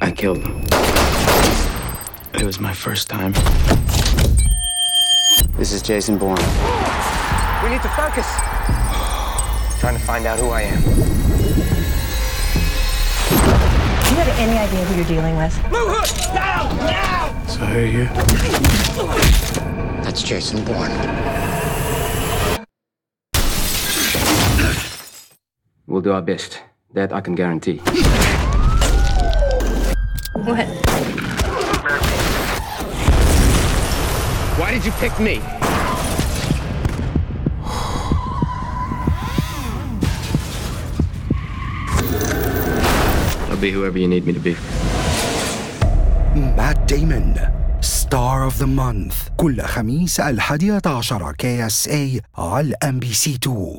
I killed him. It was my first time. This is Jason Bourne. We need to focus. Trying to find out who I am. Do you have any idea who you're dealing with? Blue Hood! Down! Now! So who are you? That's Jason Bourne. We'll do our best. That I can guarantee. What? Why did you pick me? I'll be whoever you need me to be. مات ديمون ستار اوف ذا مانث كل خميس الحادية عشر كي اس اي على ام بي سي 2